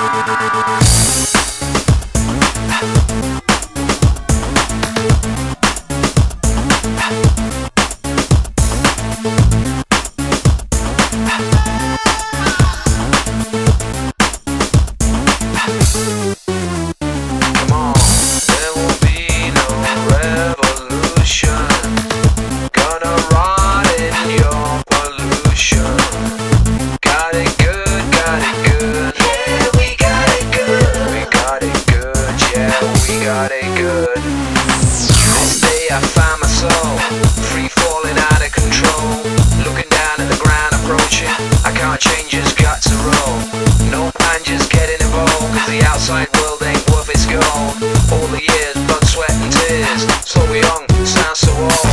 どどどどど。Got it good. This day I find myself free falling out of control. Looking down at the ground, approaching. I can't change, just got to roll. No plan, just getting involved. The outside world ain't worth its gold. All the years, blood, sweat, and tears. So young, sound so old.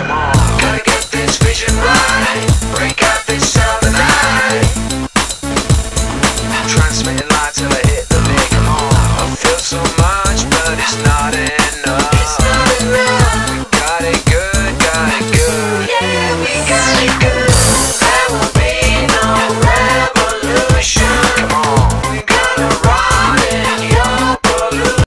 Come on, gotta get this vision right. Enough.